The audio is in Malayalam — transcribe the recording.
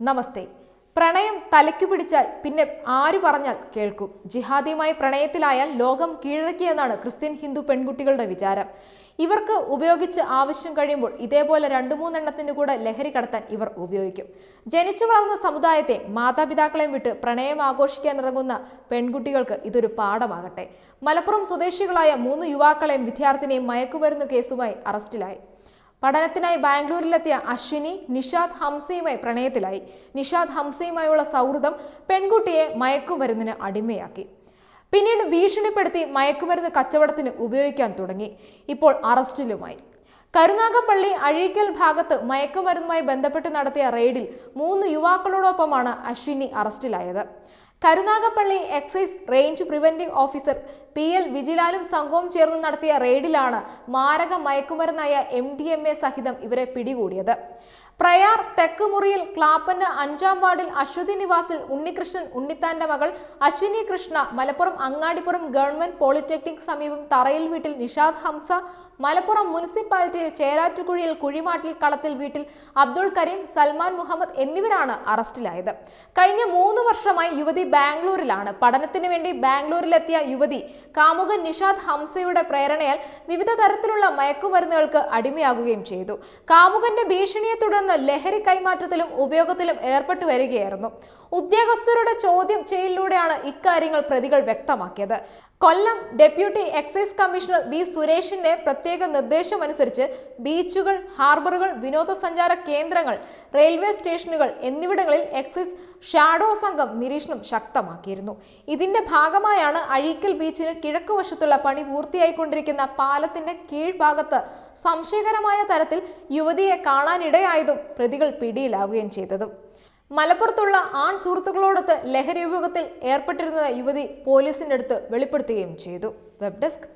നമസ്തേ. പ്രണയം തലയ്ക്കു പിടിച്ചാൽ പിന്നെ ആര് പറഞ്ഞാൽ കേൾക്കും. ജിഹാദിയുമായി പ്രണയത്തിലായാൽ ലോകം കീഴടക്കിയെന്നാണ് ക്രിസ്ത്യൻ ഹിന്ദു പെൺകുട്ടികളുടെ വിചാരം. ഇവർക്ക് ഉപയോഗിച്ച് ആവശ്യം കഴിയുമ്പോൾ ഇതേപോലെ രണ്ടു മൂന്നെണ്ണത്തിന്റെ കൂടെ ലഹരി കടത്താൻ ഇവർ ഉപയോഗിക്കും. ജനിച്ചു വളർന്ന സമുദായത്തെ മാതാപിതാക്കളെയും വിട്ട് പ്രണയം ആഘോഷിക്കാൻ ഇറങ്ങുന്ന പെൺകുട്ടികൾക്ക് ഇതൊരു പാഠമാകട്ടെ. മലപ്പുറം സ്വദേശികളായ മൂന്ന് യുവാക്കളെയും വിദ്യാർത്ഥിനിയും മയക്കുമരുന്ന് കേസുമായി അറസ്റ്റിലായി. പഠനത്തിനായി ബാംഗ്ലൂരിലെത്തിയ അശ്വിനി നിഷാദ് ഹംസയുമായി പ്രണയത്തിലായി. നിഷാദ് ഹംസയുമായുള്ള സൗഹൃദം പെൺകുട്ടിയെ മയക്കുമരുന്നിന് അടിമയാക്കി. പിന്നീട് ഭീഷണിപ്പെടുത്തി മയക്കുമരുന്ന് കച്ചവടത്തിന് ഉപയോഗിക്കാൻ തുടങ്ങി. ഇപ്പോൾ അറസ്റ്റിലുമായി. കരുനാഗപ്പള്ളി അഴീക്കൽ ഭാഗത്ത് മയക്കുമരുന്നുമായി ബന്ധപ്പെട്ട് നടത്തിയ റെയ്ഡിൽ മൂന്ന് യുവാക്കളോടൊപ്പമാണ് അശ്വിനി അറസ്റ്റിലായത്. Karunagappally excise range preventing officer P L വിജിലാലും സംഘവും ചേർന്ന് നടത്തിയ റെയ്ഡിലാണ് മാരക മയക്കുമരുന്നായ എം ഡി എം എ സഹിതം ഇവരെ പിടികൂടിയത്. പ്രയാർ തെക്ക് മുറിയിൽ ക്ലാപ്പന് അഞ്ചാം വാർഡിൽ അശ്വതി നിവാസിൽ ഉണ്ണികൃഷ്ണൻ ഉണ്ണിത്താന്റെ മകൾ അശ്വിനി കൃഷ്ണ മലപ്പുറം അങ്ങാടിപ്പുറം ഗവൺമെന്റ് പോളിടെക്നിക് സമീപം തറയിൽ വീട്ടിൽ നിഷാദ് ഹംസ മലപ്പുറം മുനിസിപ്പാലിറ്റിയിൽ ചേരാറ്റുകുഴിയിൽ കുഴിമാട്ടിൽ കളത്തിൽ വീട്ടിൽ അബ്ദുൾ കരീം സൽമാൻ മുഹമ്മദ് എന്നിവരാണ് അറസ്റ്റിലായത്. കഴിഞ്ഞ മൂന്ന് വർഷമായി യുവതി ബാംഗ്ലൂരിലാണ്. പഠനത്തിന് വേണ്ടി ബാംഗ്ലൂരിലെത്തിയ യുവതി കാമുകൻ നിഷാദ് ഹംസയുടെ പ്രേരണയാൽ വിവിധ തരത്തിലുള്ള മയക്കുമരുന്നുകൾക്ക് അടിമയാകുകയും ചെയ്തു. കാമുകന്റെ ഭീഷണിയെ തുടർന്ന് ലഹരി കൈമാറ്റത്തിലും ഉപയോഗത്തിലും ഏർപ്പെട്ടു വരികയായിരുന്നു. ഉദ്യോഗസ്ഥരുടെ ചോദ്യം ചെയ്യലിലൂടെയാണ് ഇക്കാര്യങ്ങൾ പ്രതികൾ വ്യക്തമാക്കിയത്. Kollam deputy excise commissioner B സുരേഷിന്റെ പ്രത്യേക നിർദ്ദേശമനുസരിച്ച് ബീച്ചുകൾ ഹാർബറുകൾ വിനോദസഞ്ചാര കേന്ദ്രങ്ങൾ റെയിൽവേ സ്റ്റേഷനുകൾ എന്നിവിടങ്ങളിൽ എക്സൈസ് ഷാഡോ സംഘം നിരീക്ഷണം ശക്തമാക്കിയിരുന്നു. ഇതിന്റെ ഭാഗമായാണ് അഴീക്കൽ ബീച്ചിന് കിഴക്ക് വശത്തുള്ള പണി പൂർത്തിയായിക്കൊണ്ടിരിക്കുന്ന പാലത്തിന്റെ കീഴ്ഭാഗത്ത് സംശയകരമായ തരത്തിൽ യുവതിയെ കാണാനിടയായതും പ്രതികൾ പിടിയിലാവുകയും ചെയ്തതും. മലപ്പുറത്തുള്ള ആൺ സുഹൃത്തുക്കളോടൊത്ത് ലഹരി ഉപയോഗത്തിൽ ഏർപ്പെട്ടിരുന്ന യുവതി പോലീസിന്റെ അടുത്ത് വെളിപ്പെടുത്തുകയും ചെയ്തു. Web desk